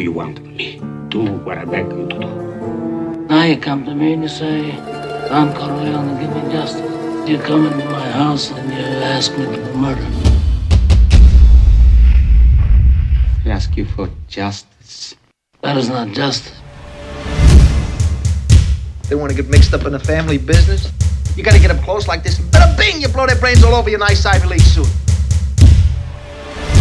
do you want of me? Do what I beg you to do. Now you come to me and you say, Don Corleone, give me justice. You come into my house and you ask me to murder. I ask you for justice. That is not justice. They want to get mixed up in the family business. You got to get them close like this. Bada bing! You blow their brains all over your nice Ivy League suit.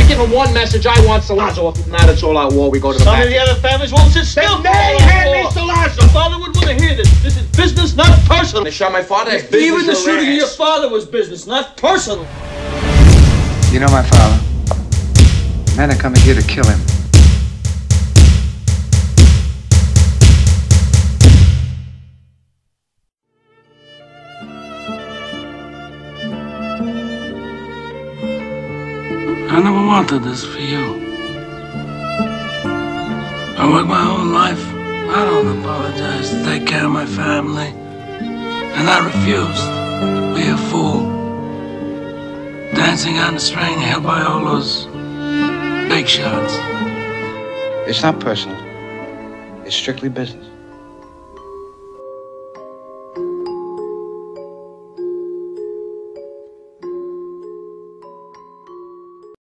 You give them one message, I want Sollozzo off. Now that's all out war. We go to the Some back. of the other families won't sit still. Then they hand me Sollozzo. Your father would want to hear this. This is business, not personal. They shot my father. It's Even the business or shooting of your father was business, not personal. You know my father. Men are coming here to kill him. I never wanted this for you. I worked my whole life. I don't apologize to take care of my family. And I refused to be a fool. Dancing on the string held by all those big shots. It's not personal. It's strictly business.